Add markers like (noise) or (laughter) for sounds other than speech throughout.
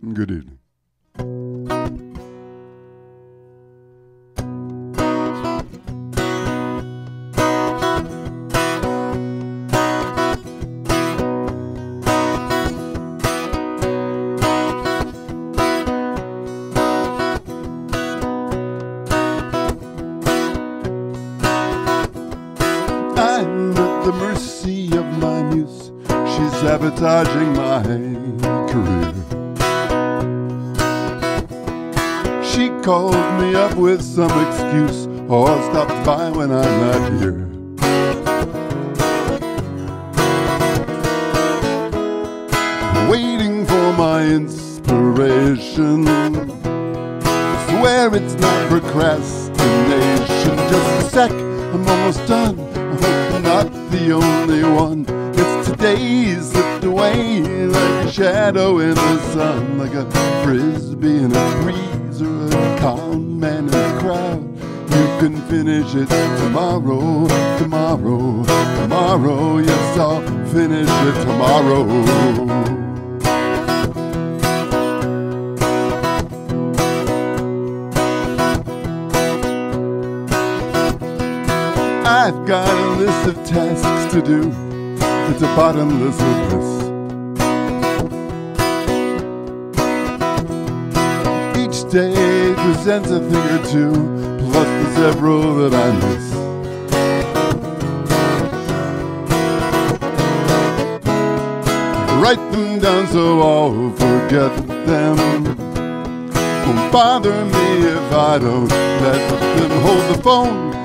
Good evening. Sec, I'm almost done. I hope I'm not the only one. It's today slipped away like a shadow in the sun, like a frisbee in a breeze or a calm man in the crowd. You can finish it tomorrow, tomorrow, tomorrow. Yes, I'll finish it tomorrow. I've got a list of tasks to do. It's a bottomless abyss. Each day presents a thing or two, plus the several that I miss. Write them down so I'll forget them. Won't bother me if I don't let them hold the phone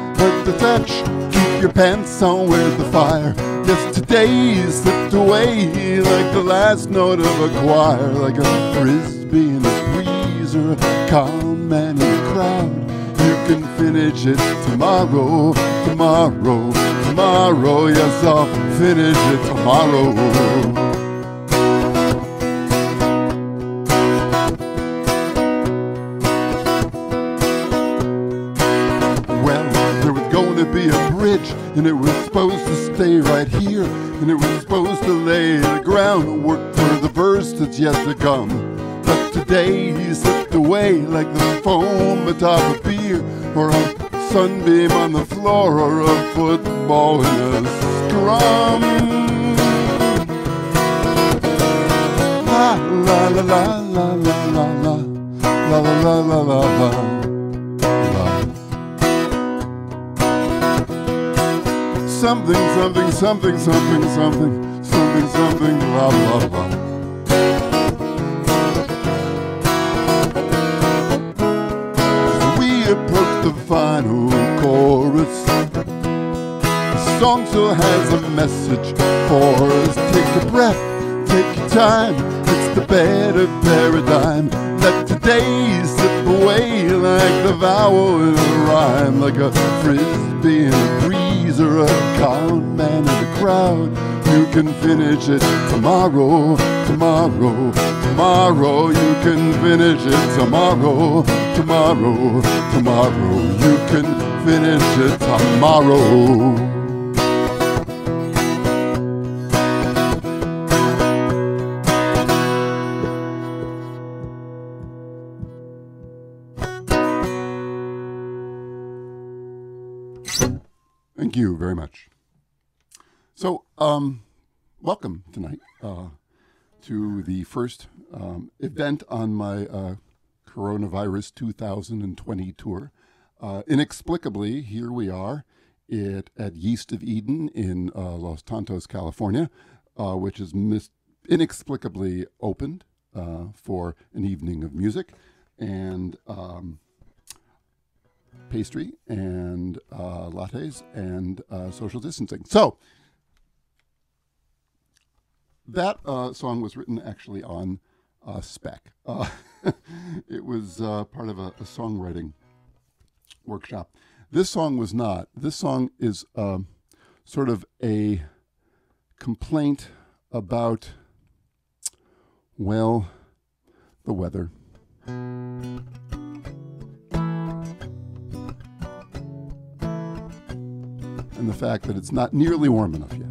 the touch. Your pants on with the fire. Yes, today slipped away like the last note of a choir, like a frisbee in a breeze or a calm in a crowd. You can finish it tomorrow, tomorrow, tomorrow. Yes, I'll finish it tomorrow. Bridge, and it was supposed to stay right here, and it was supposed to lay the groundwork for the verse that's yet to come. But today he slipped away like the foam atop a beer, or a sunbeam on the floor, or a football in a scrum. La la la la la la la la la la la la la something, something, something, something, something, something, something, blah, blah, blah. As we approach the final chorus, the song still has a message for us. Take a breath, take your time, it's the better paradigm. Let today slip away like the vowel in a rhyme, like a frisbee in a a calm man in the crowd. You can finish it tomorrow, tomorrow, tomorrow. You can finish it tomorrow, tomorrow, tomorrow. You can finish it tomorrow. Thank you very much. So, um, welcome tonight uh, to the first um, event on my uh, coronavirus 2020 tour. Uh, inexplicably, here we are it, at Yeast of Eden in uh, Los Tontos, California, uh, which is mis- inexplicably opened uh, for an evening of music and um, pastry and uh, lattes and uh, social distancing. So that uh, song was written actually on uh, spec. Uh, (laughs) it was uh, part of a, a songwriting workshop. This song was not. This song is um, sort of a complaint about, well, the weather. and the fact that it's not nearly warm enough yet.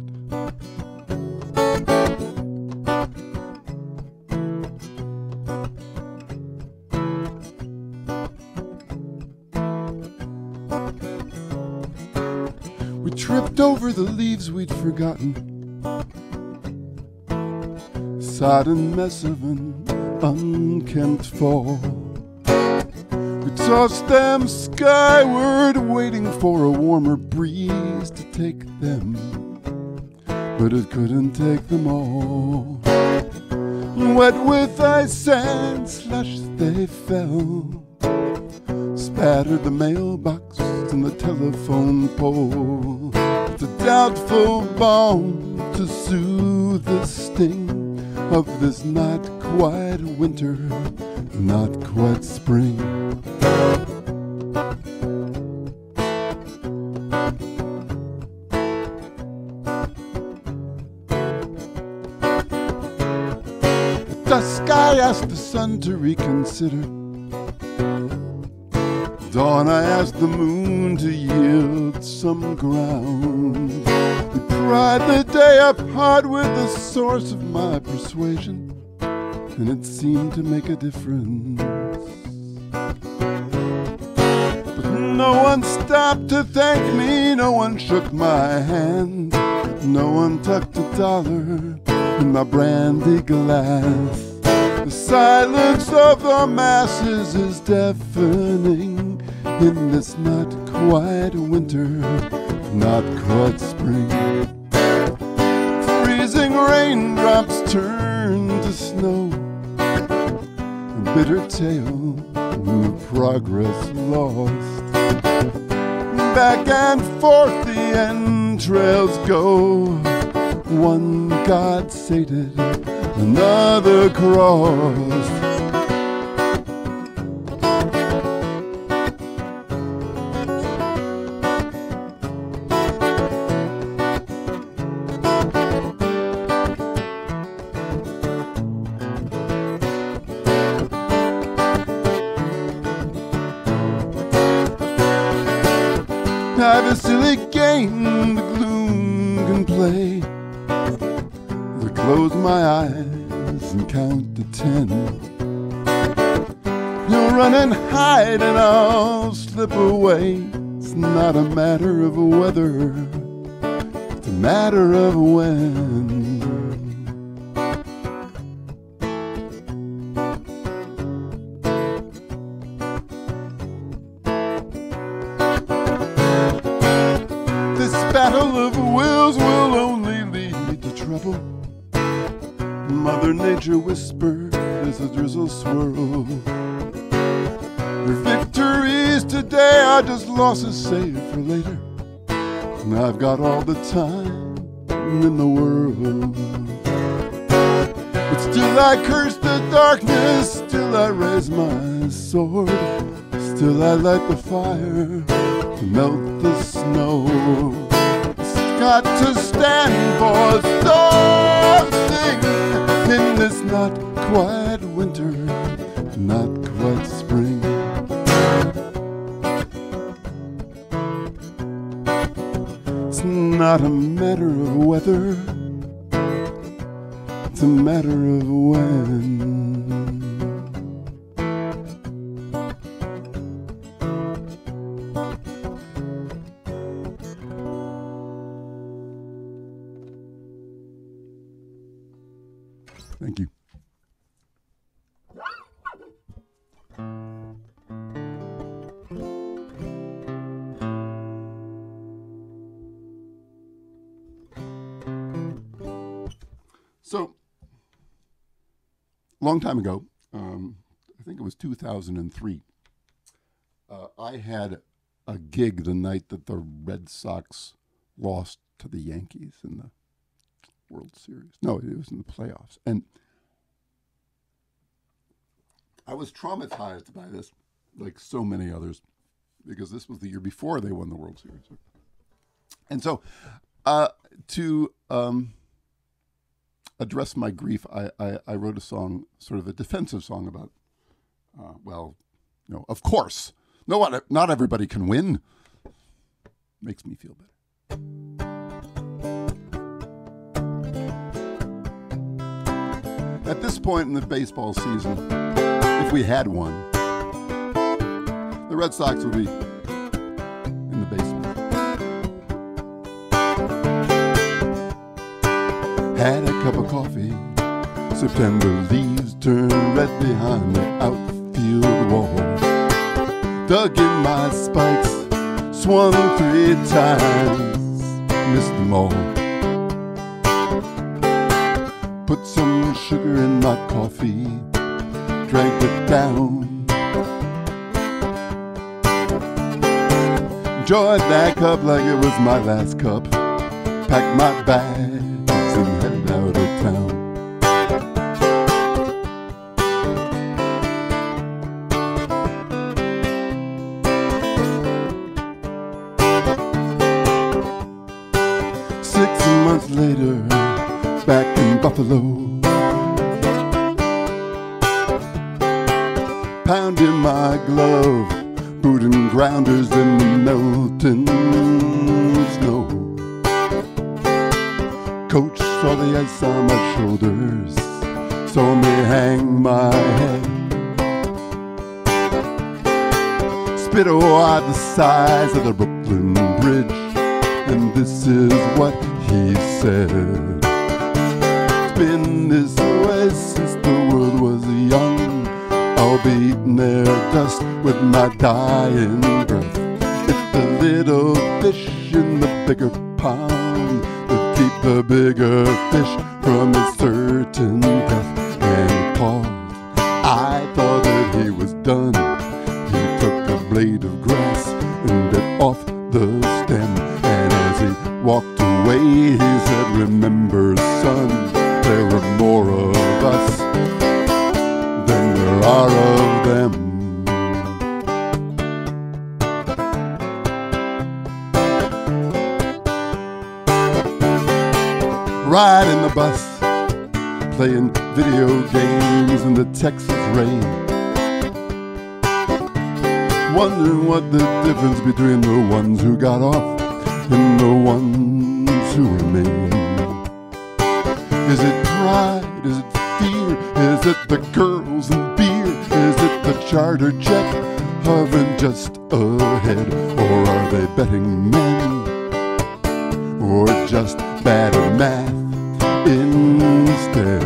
We tripped over the leaves we'd forgotten. Sodden mess of an unkempt fall. We tossed them skyward, waiting for a warmer breeze to take them. But it couldn't take them all. Wet with ice and slush they fell. Spattered the mailbox and the telephone pole. A doubtful balm to soothe the sting of this not quite winter, not quite spring. Dusk I asked the sun to reconsider. Dawn I asked the moon to yield some ground. We pried the day apart with the source of my persuasion, and it seemed to make a difference. No one stopped to thank me, no one shook my hand, no one tucked a dollar in my brandy glass. The silence of the masses is deafening in this not quite winter, not quite spring. Freezing raindrops turn to snow, a bitter tale of progress lost. Back and forth the entrails go, one God sated, another crossed. A matter of whether, it's a matter of when. This battle of wills will only lead to trouble. Mother Nature whispers as a drizzle swirls. Today are just losses saved for later. And I've got all the time in the world. But still I curse the darkness, still I raise my sword, still I light the fire to melt the snow. It's got to stand for something in this not quite winter, not not a matter of whether, it's a matter of when. Long time ago, um, I think it was 2003, uh, I had a gig the night that the Red Sox lost to the Yankees in the World Series. No, it was in the playoffs. And I was traumatized by this, like so many others, because this was the year before they won the World Series. And so, uh, to um, address my grief, I, I, I wrote a song, sort of a defensive song about, uh, well, you know, of course, no one, not everybody can win. Makes me feel better. At this point in the baseball season, if we had one, the Red Sox would be coffee. September leaves turn red behind the outfield wall. Dug in my spikes, swung three times, missed them all. Put some sugar in my coffee, drank it down. Enjoyed that cup like it was my last cup. Packed my bags Buffalo. Pounding my glove, booting grounders in the melting snow. Coach saw the ice on my shoulders, saw me hang my head. Spit wide the size of the Brooklyn Bridge, and this is what he said. It's been this way since the world was young. I'll be eating their dust with my dying breath. If the little fish in the bigger pond would keep the bigger fish from a certain death. And paused. I thought that he was done. He took a blade of grass and bit off the stem. And as he walked away, he said, Remember, son, of us than there are of them. Riding the bus, playing video games in the Texas rain. Wondering what the difference between the ones who got off and the ones who remain. Is it pride? Is it fear? Is it the girls and beer? Is it the charter jet hovering just ahead? Or are they betting men? Or just bad at math instead?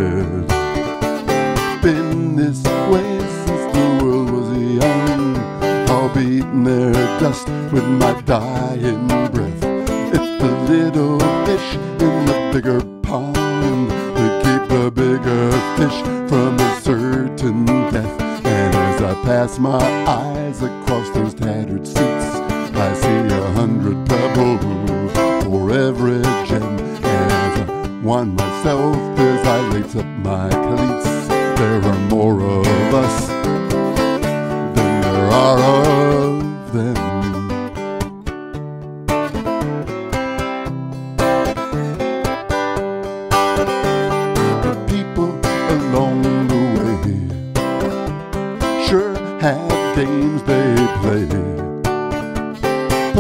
Been this way since the world was young. I'll be eating their dust with my dying breath. It's the little fish in the bigger fish from a certain death. And as I pass my eyes across those tattered seats, I see a hundred pebbles for every gem. And as I wind myself as I lace up my cleats, there are more of us than there are of them.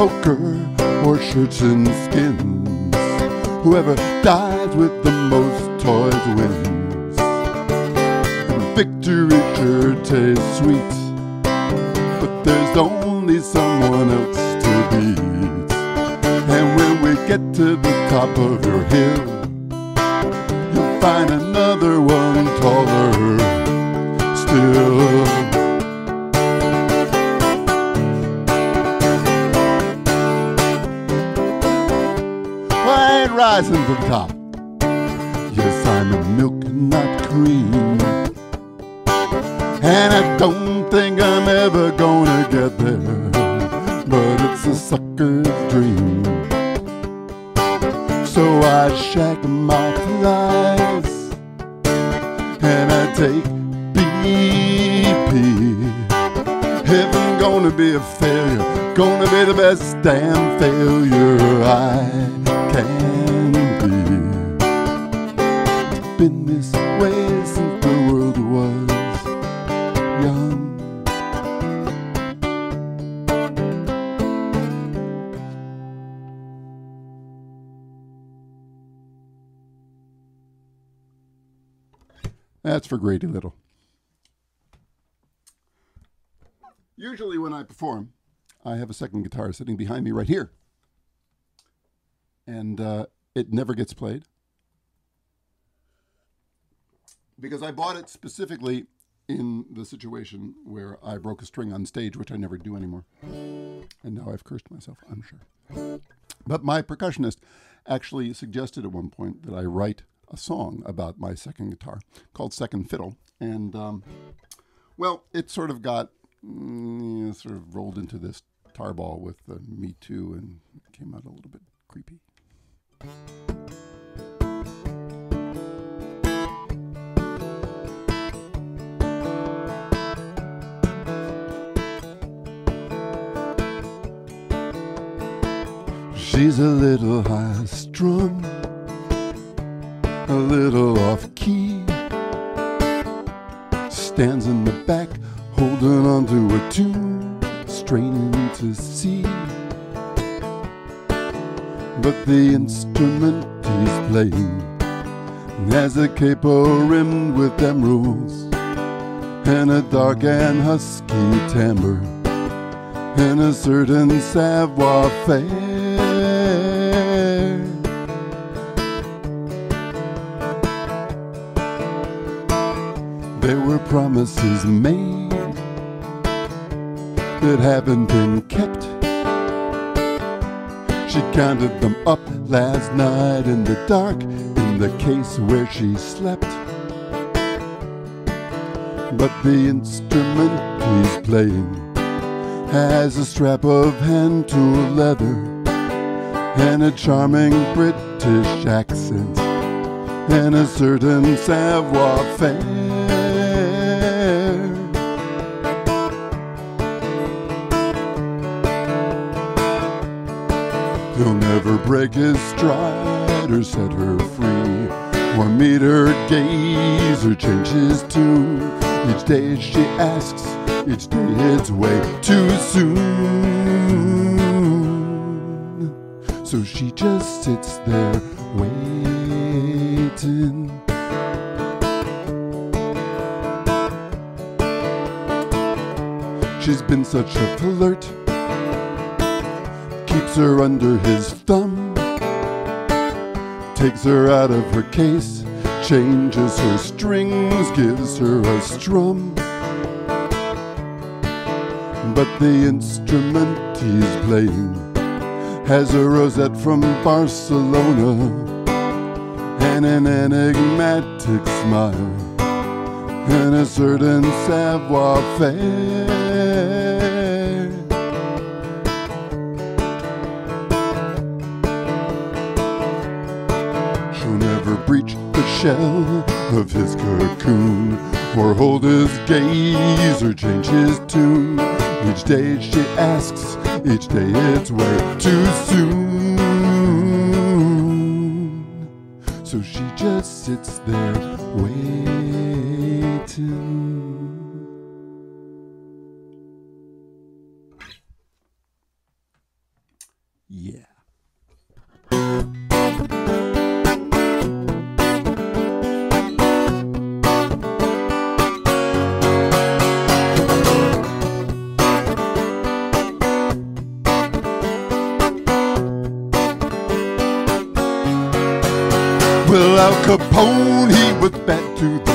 Or shirts and skins. Whoever dies with the most toys wins. And victory sure tastes sweet. But there's only someone else to beat. And when we get to the top of your hill, this way since the world was young. That's for Grady Little. Usually, when I perform, I have a second guitar sitting behind me right here. And uh, it never gets played. Because I bought it specifically in the situation where I broke a string on stage, which I never do anymore. And now I've cursed myself, I'm sure. But my percussionist actually suggested at one point that I write a song about my second guitar called Second Fiddle. And, um, well, it sort of got mm, sort of rolled into this tarball with the Me Too and came out a little bit creepy. She's a little high strung, a little off key. Stands in the back, holding onto a tune, straining to see. But the instrument he's playing has a capo rimmed with emeralds and a dark and husky timbre and a certain savoir faire. There were promises made that haven't been kept. She counted them up last night in the dark in the case where she slept. But the instrument he's playing has a strap of hand tool leather and a charming British accent and a certain savoir faire. He'll never break his stride or set her free, or meet her gaze or change his tune. Each day she asks, each day it's way too soon. So she just sits there waiting. She's been such a flirt keeps her under his thumb, takes her out of her case, changes her strings, gives her a strum. But the instrument he's playing has a rosette from Barcelona and an enigmatic smile and a certain savoir faire. Never breach the shell of his cocoon, or hold his gaze, or change his tune. Each day she asks, each day it's way too soon. So she just sits there waiting. Yeah. Capone, he was bad to the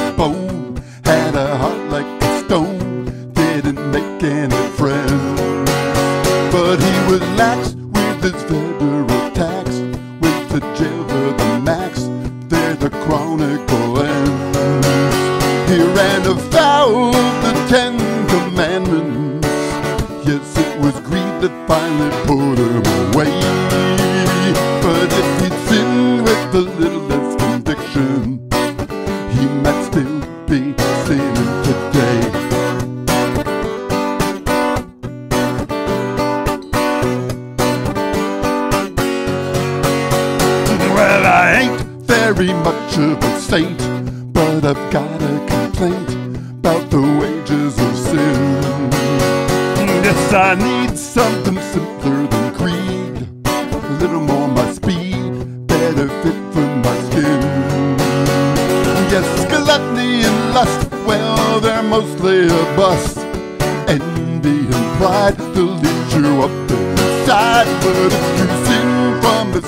better fit for my skin. Yes, gluttony and lust, well, they're mostly a bust. Envy and pride, they'll lift you up inside. But if you sing from the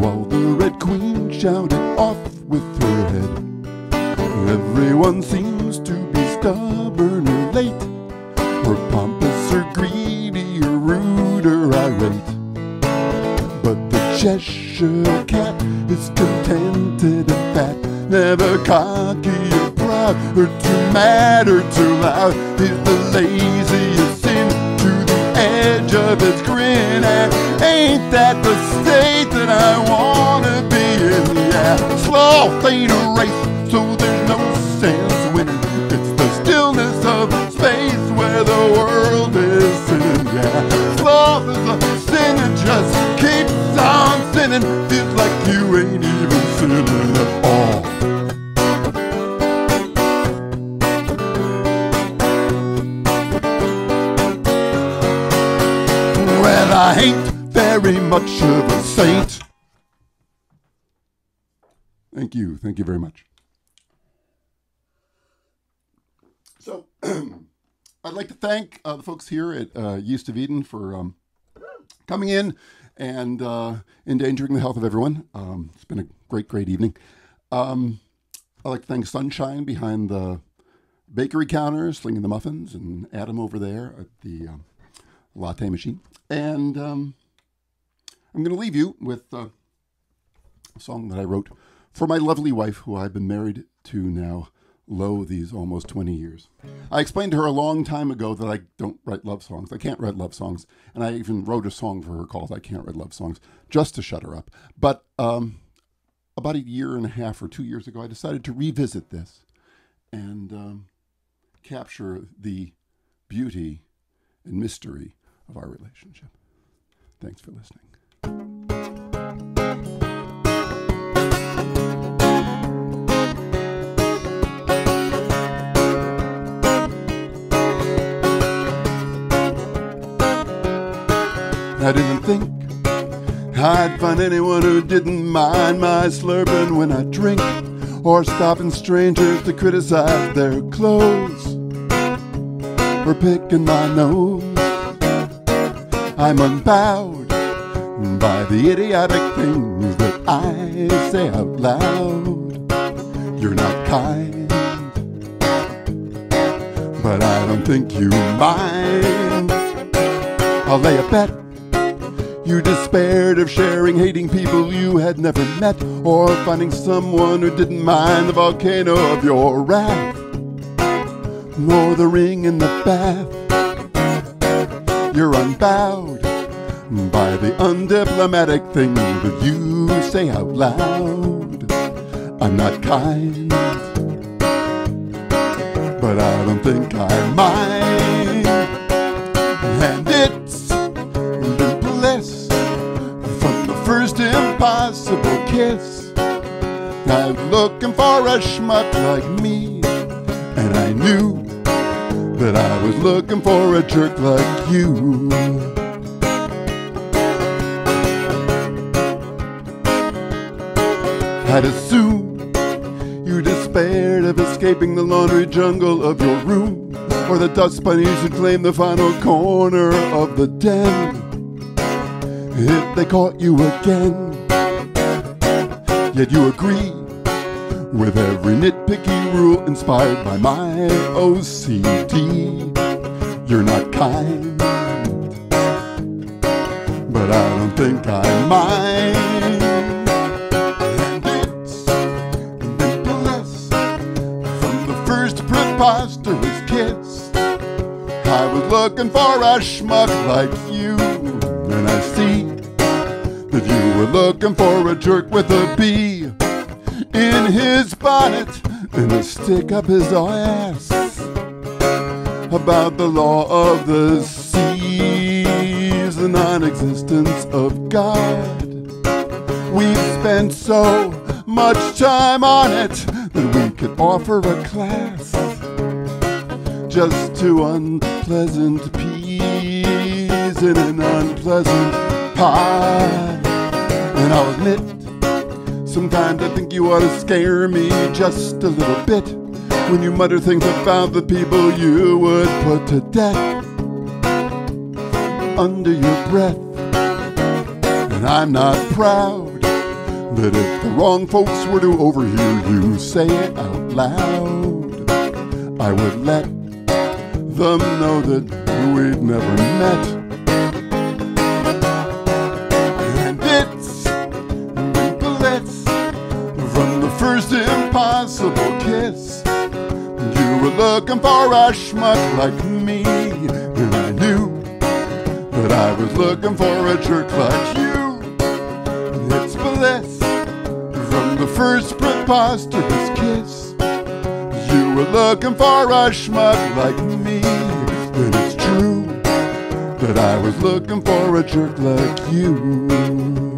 while the Red Queen shouted off with her head. Everyone seems to be stubborn or late, or pompous or greedy or rude or irate. But the Cheshire Cat is contented and fat, never cocky or proud, or too mad or too loud. He's the laziest sin to the edge of his grin, and ain't that the state that I wanna be in? Yeah, sloth ain't a race, so there's no sense winning. It's the stillness of space where the world is sinning. Yeah, sloth is a sin that just keeps on sinning. Feels like you ain't even sinning at all. Well, I ain't very much of a saint. Thank you. Thank you very much. So, (clears throat) I'd like to thank uh, the folks here at uh, Yeast of Eden for um, coming in and uh, endangering the health of everyone. Um, it's been a great, great evening. Um, I'd like to thank Sunshine behind the bakery counter, slinging the muffins, and Adam over there at the um, latte machine. And um, I'm going to leave you with uh, a song that I wrote for my lovely wife, who I've been married to now, lo, these almost 20 years. I explained to her a long time ago that I don't write love songs. I can't write love songs. And I even wrote a song for her called I Can't Write Love Songs, just to shut her up. But um, about a year and a half or two years ago, I decided to revisit this and um, capture the beauty and mystery of our relationship. Thanks for listening. I didn't think I'd find anyone who didn't mind my slurping when I drink, or stopping strangers to criticize their clothes, or picking my nose. I'm unbowed by the idiotic things that I say out loud. You're not kind, but I don't think you mind. I'll lay a bet you despaired of sharing hating people you had never met, or finding someone who didn't mind the volcano of your wrath, nor the ring in the bath. You're unbowed by the undiplomatic things that you say out loud. I'm not kind, but I don't think I mind. Kiss. I'm looking for a schmuck like me, and I knew that I was looking for a jerk like you. I'd assume you despaired of escaping the laundry jungle of your room, or the dust bunnies who claim the final corner of the den. If they caught you again, yet you agree with every nitpicky rule inspired by my OCD. You're not kind, but I don't think I mind. It's blessed from the first preposterous kiss. I was looking for a schmuck like you, and I see were looking for a jerk with a B in his bonnet and a stick up his ass about the law of the seas, the non existence of God. We've spent so much time on it that we could offer a class just to unpleasant peas in an unpleasant pie. And I'll admit, sometimes I think you ought to scare me just a little bit when you mutter things about the people you would put to death under your breath. And I'm not proud that if the wrong folks were to overhear you say it out loud, I would let them know that we've never met. Looking for a schmuck like me, and I knew that I was looking for a jerk like you. It's bliss from the first preposterous kiss. You were looking for a schmuck like me, and it's true that I was looking for a jerk like you.